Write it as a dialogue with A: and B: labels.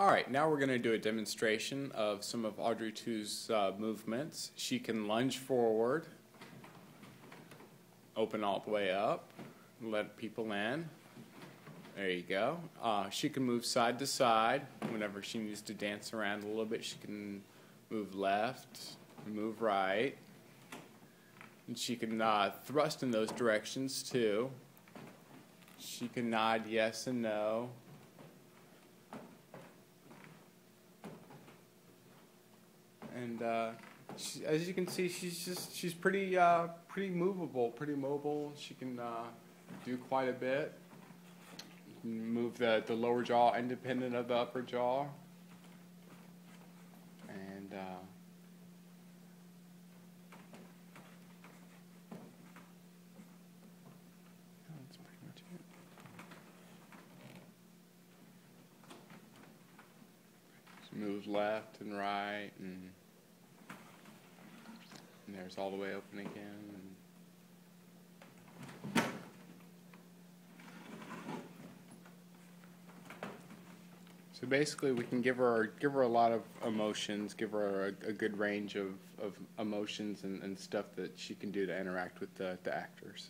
A: All right, now we're going to do a demonstration of some of Audrey 2's uh, movements. She can lunge forward, open all the way up, let people in. There you go. Uh, she can move side to side whenever she needs to dance around a little bit. She can move left, move right. And she can uh, thrust in those directions too. She can nod yes and no. And uh, she, as you can see, she's just she's pretty uh, pretty movable, pretty mobile. She can uh, do quite a bit. Move the the lower jaw independent of the upper jaw, and. Uh, move left and right and all the way open again. So basically, we can give her give her a lot of emotions, give her a, a good range of, of emotions and, and stuff that she can do to interact with the, the actors.